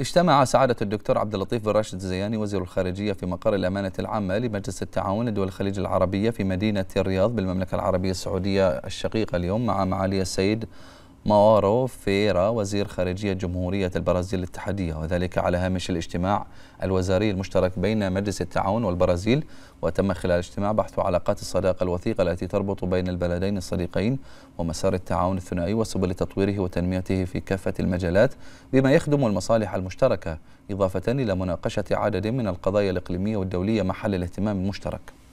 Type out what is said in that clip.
اجتمع سعادة الدكتور عبد اللطيف بن راشد الزياني وزير الخارجية في مقر الأمانة العامة لمجلس التعاون لدول الخليج العربية في مدينة الرياض بالمملكة العربية السعودية الشقيقة اليوم مع معالي السيد ماورو فيرا وزير خارجية جمهورية البرازيل الاتحادية وذلك على هامش الاجتماع الوزاري المشترك بين مجلس التعاون والبرازيل. وتم خلال الاجتماع بحث علاقات الصداقة الوثيقة التي تربط بين البلدين الصديقين ومسار التعاون الثنائي وسبل تطويره وتنميته في كافة المجالات بما يخدم المصالح المشتركة إضافة إلى مناقشة عدد من القضايا الإقليمية والدولية محل الاهتمام المشترك.